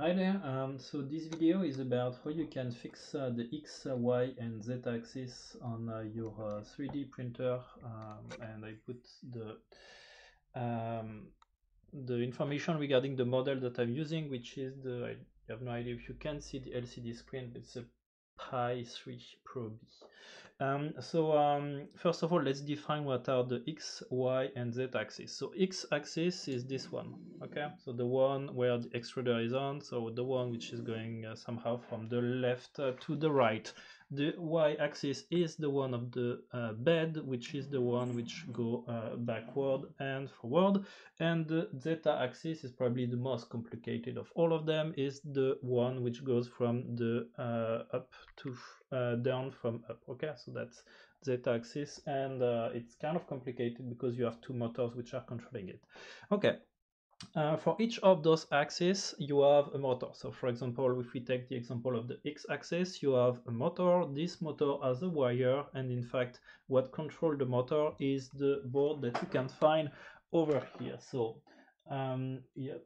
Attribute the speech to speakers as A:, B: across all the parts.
A: Hi there, um, so this video is about how you can fix uh, the X, uh, and Z axis on uh, your 3D uh, printer um, and I put the um, the information regarding the model that I'm using which is the, I have no idea if you can see the LCD screen, but it's a Pi 3 Pro B. Um, so um, first of all, let's define what are the X, Y, and Z axis. So X axis is this one, okay? So the one where the extruder is on, so the one which is going uh, somehow from the left uh, to the right. The y-axis is the one of the uh, bed, which is the one which go uh, backward and forward. And the zeta-axis is probably the most complicated of all of them, is the one which goes from the uh, up to uh, down from up. Okay, so that's zeta-axis, and uh, it's kind of complicated because you have two motors which are controlling it. Okay, uh, for each of those axes, you have a motor. So for example, if we take the example of the x-axis, you have a motor. This motor has a wire, and in fact, what controls the motor is the board that you can find over here. So, um, yep,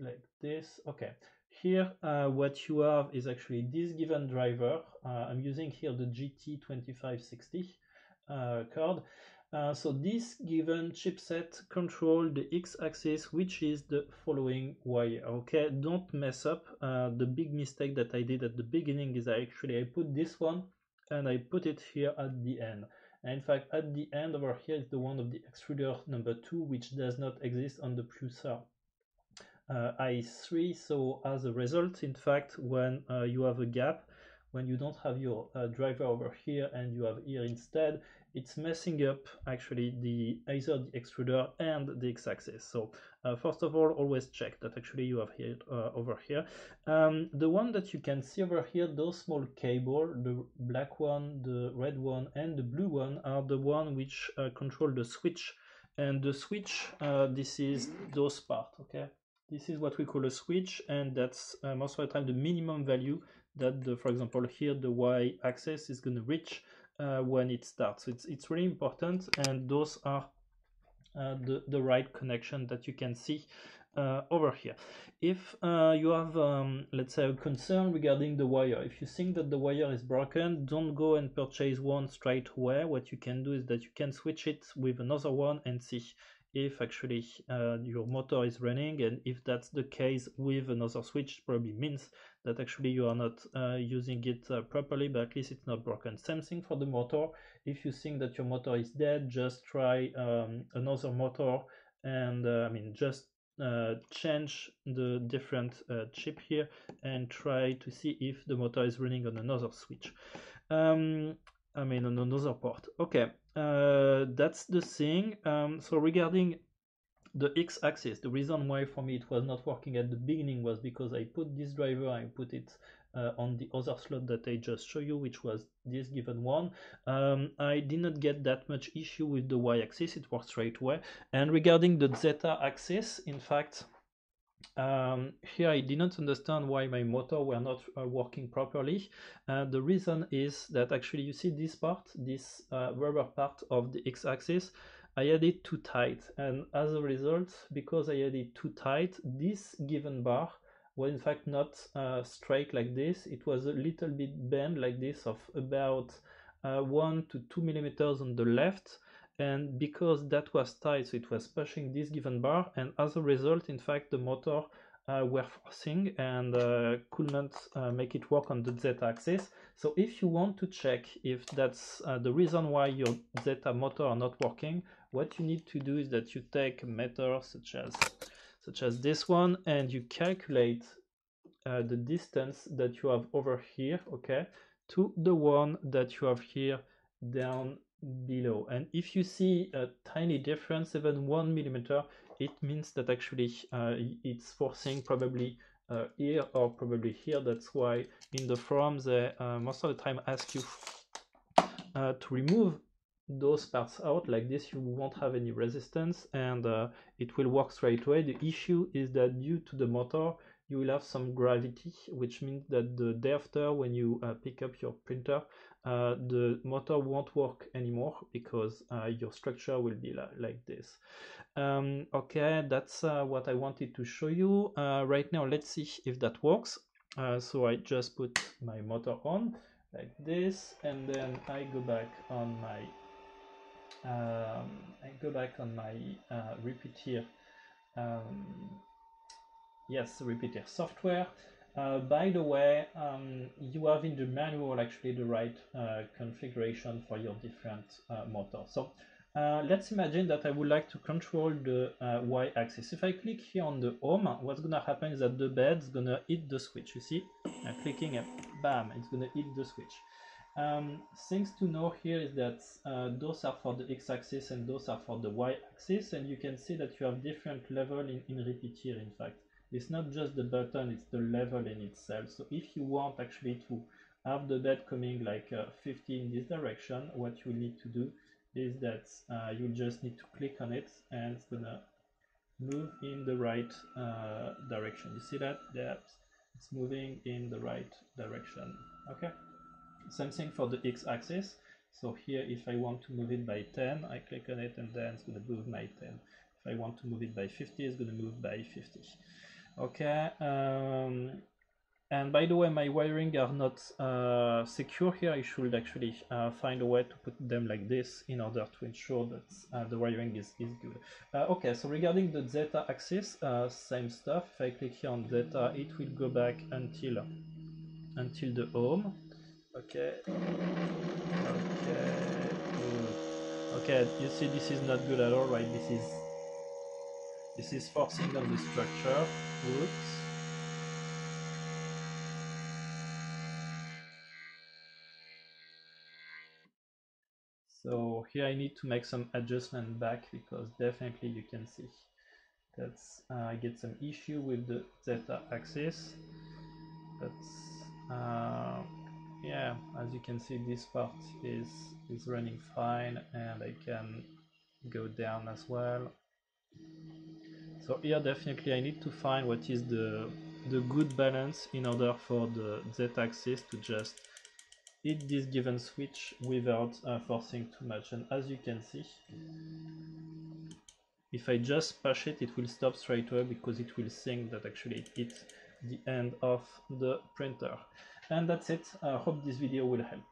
A: like this. Okay. Here, uh, what you have is actually this given driver. Uh, I'm using here the GT2560 uh, card. Uh, so this given chipset control the x-axis, which is the following wire. Okay, don't mess up. Uh, the big mistake that I did at the beginning is actually I put this one and I put it here at the end. And in fact, at the end over here is the one of the extruder number two, which does not exist on the Prusa uh, i3. So as a result, in fact, when uh, you have a gap, when you don't have your uh, driver over here and you have here instead, it's messing up actually the either the extruder and the x-axis. So uh, first of all, always check that actually you have here uh, over here. Um, the one that you can see over here, those small cable, the black one, the red one, and the blue one are the one which uh, control the switch. And the switch, uh, this is those part, okay? This is what we call a switch, and that's uh, most of the time the minimum value that, the, for example, here the y-axis is going to reach when it starts. It's, it's really important and those are uh, the, the right connection that you can see uh, over here. If uh, you have, um, let's say, a concern regarding the wire, if you think that the wire is broken, don't go and purchase one straight away. What you can do is that you can switch it with another one and see if actually uh, your motor is running and if that's the case with another switch probably means that actually you are not uh, using it uh, properly but at least it's not broken. Same thing for the motor. If you think that your motor is dead just try um, another motor and uh, I mean just uh, change the different uh, chip here and try to see if the motor is running on another switch. Um, I mean on another port okay uh, that's the thing. Um, so regarding the x-axis, the reason why for me it was not working at the beginning was because I put this driver, I put it uh, on the other slot that I just show you, which was this given one. Um, I did not get that much issue with the y-axis, it worked straight away. And regarding the zeta axis, in fact, um, here I didn't understand why my motor were not uh, working properly. Uh, the reason is that actually you see this part, this uh, rubber part of the x-axis, I had it too tight. And as a result, because I had it too tight, this given bar was in fact not uh, straight like this, it was a little bit bent like this of about uh, 1 to 2 millimeters on the left and because that was tight so it was pushing this given bar and as a result in fact the motor uh, were forcing and uh, could not uh, make it work on the zeta axis. So if you want to check if that's uh, the reason why your zeta motor are not working what you need to do is that you take a meter such as such as this one and you calculate uh, the distance that you have over here okay to the one that you have here down below. And if you see a tiny difference even one millimeter it means that actually uh, it's forcing probably uh, here or probably here. That's why in the forums they uh, most of the time ask you uh, to remove those parts out like this. You won't have any resistance and uh, it will work straight away. The issue is that due to the motor you will have some gravity which means that the day after when you uh, pick up your printer uh, the motor won't work anymore because uh, your structure will be la like this. Um, okay that's uh, what I wanted to show you. Uh, right now let's see if that works. So I just put my motor on like this and then I go back on my um, I go back on my uh, Repetier um, yes Repetier software. Uh, by the way um, you have in the manual actually the right uh, configuration for your different uh, motors. So uh, let's imagine that I would like to control the uh, y-axis. If I click here on the home what's gonna happen is that the bed's gonna hit the switch you see? Clicking and bam it's gonna hit the switch. Um, things to know here is that uh, those are for the x-axis and those are for the y-axis and you can see that you have different level in, in Repetier in fact. It's not just the button, it's the level in itself. So if you want actually to have the bed coming like uh, 50 in this direction, what you need to do is that uh, you just need to click on it and it's gonna move in the right uh, direction. You see that? Yeah, it's moving in the right direction. Okay. Same thing for the x-axis. So here, if I want to move it by 10, I click on it and then it's to move by 10. If I want to move it by 50, it's to move by 50. Okay. Um, and by the way, my wiring are not uh, secure here. I should actually uh, find a way to put them like this in order to ensure that uh, the wiring is, is good. Uh, okay, so regarding the zeta axis, uh, same stuff. If I click here on zeta, it will go back until until the home Okay. Okay. Okay, you see this is not good at all, right? This is this is forcing on the structure. Oops. So here I need to make some adjustment back because definitely you can see that uh, I get some issue with the zeta axis. That's uh, yeah as you can see this part is is running fine and I can go down as well so here definitely I need to find what is the the good balance in order for the z-axis to just hit this given switch without uh, forcing too much and as you can see if I just push it it will stop straight away because it will think that actually it hit the end of the printer and that's it. I hope this video will help.